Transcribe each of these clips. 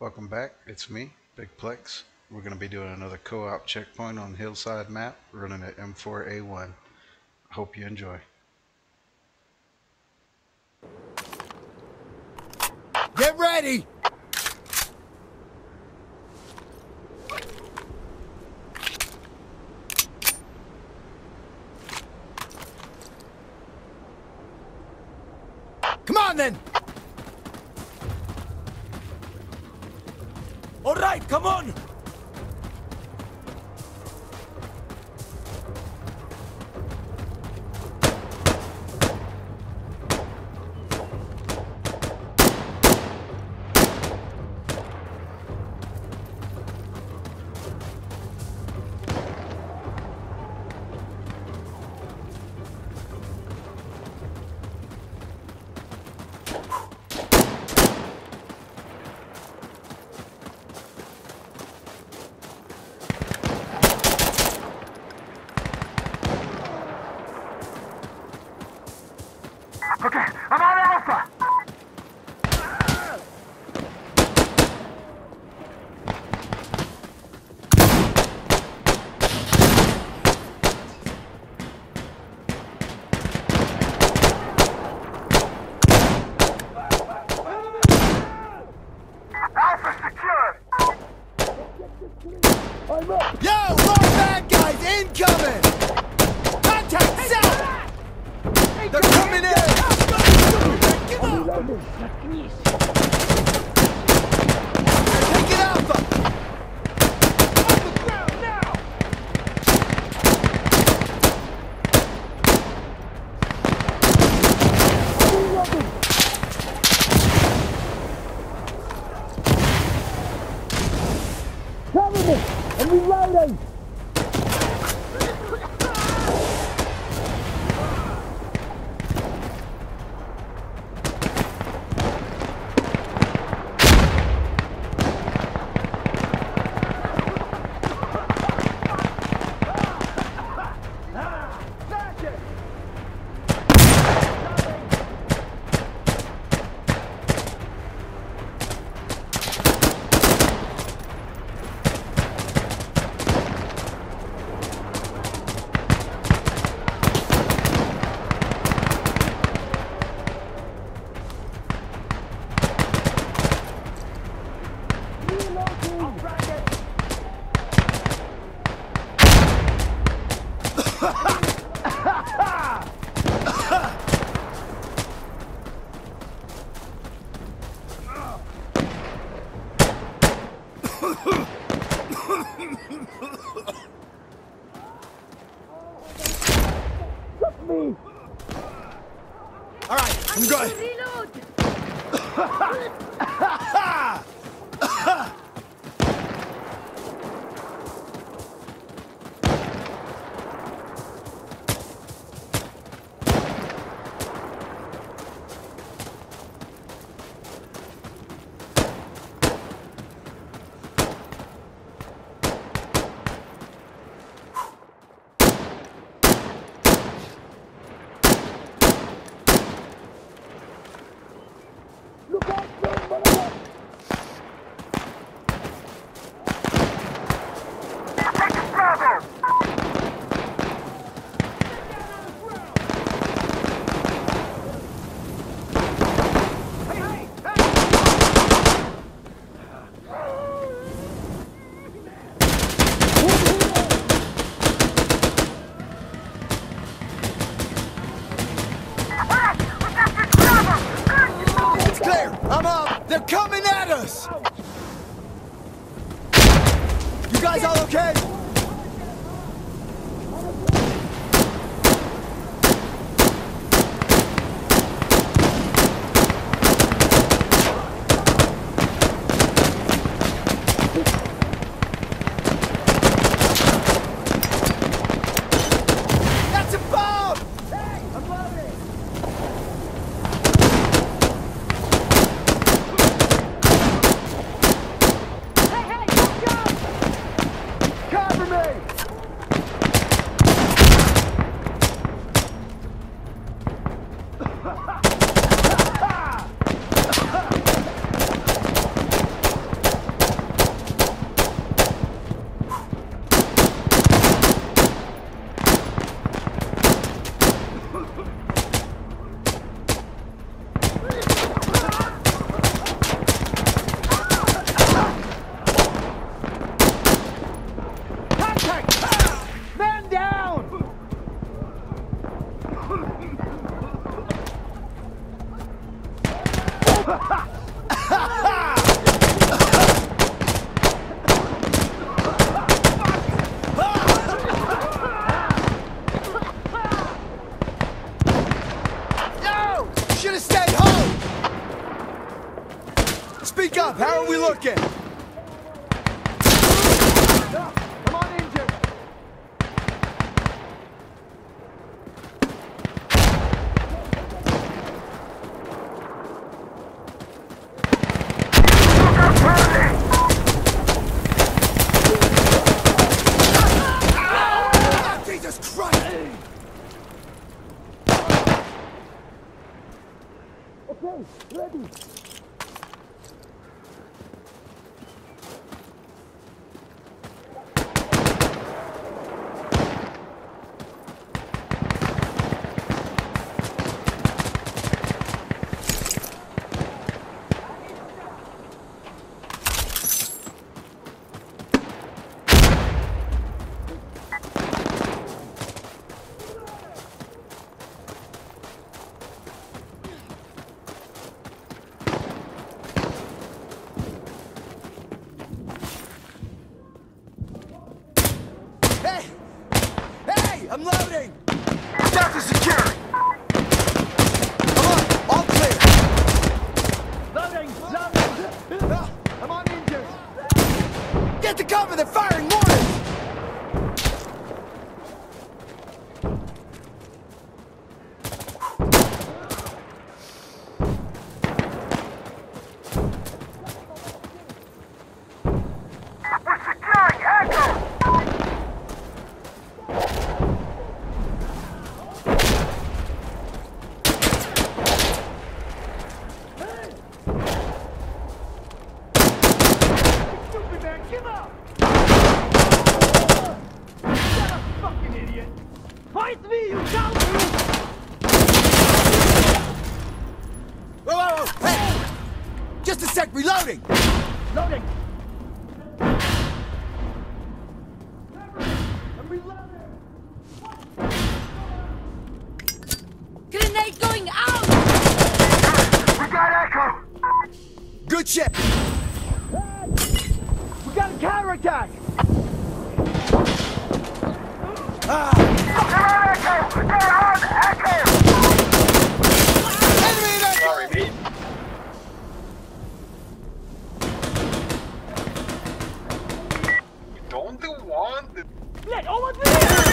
Welcome back. It's me, Big Plex. We're going to be doing another co-op checkpoint on Hillside map, running at M4A1. Hope you enjoy. Get ready! Come on then! All right, come on! Right, stay home! Speak up, how are we looking? Okay, ready. I'm on Indians! Get to cover! They're firing mortars! Reloading! Loading! Grenade going out! We got Echo! Good shit! We got a counterattack! Ah! Echo! They're on Echo! Let over there!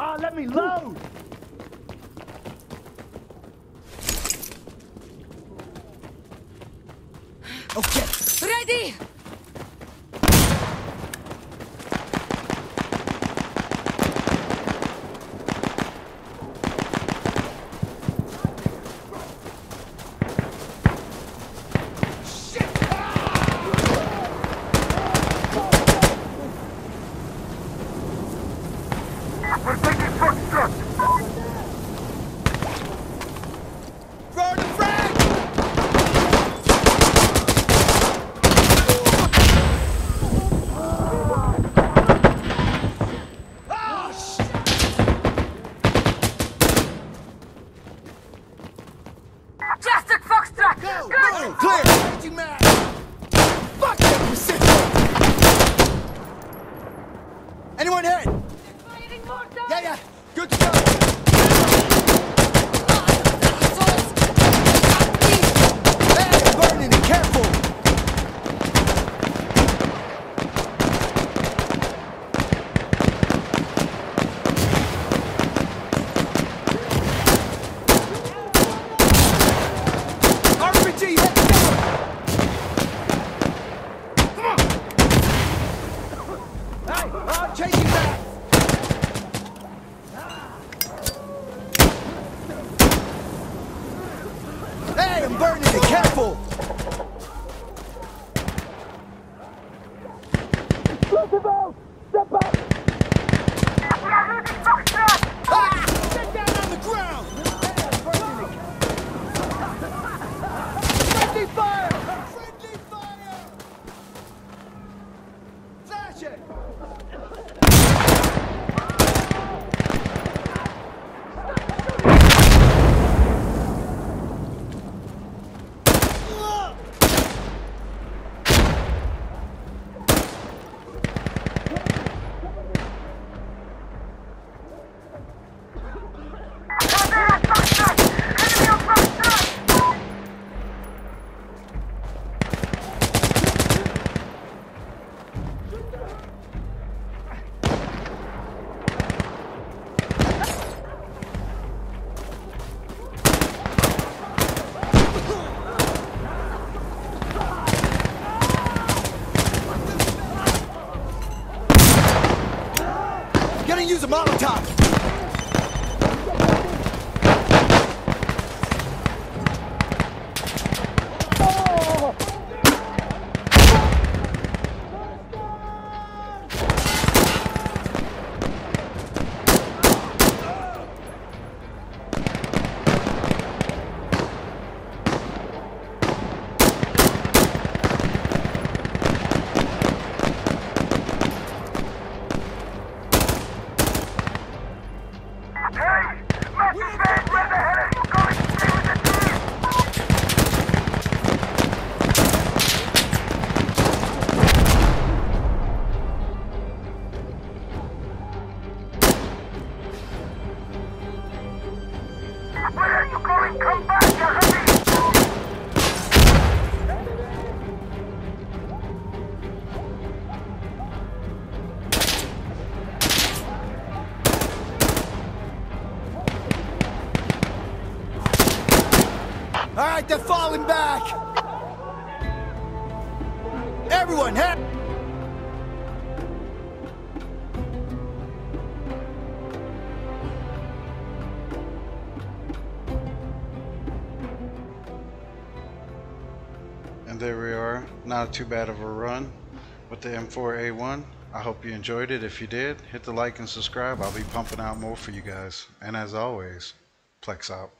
Ah, let me load! Okay. Ready! Molotov! You! Alright, they're falling back! Everyone, head! Not too bad of a run with the M4A1. I hope you enjoyed it. If you did, hit the like and subscribe. I'll be pumping out more for you guys. And as always, Plex out.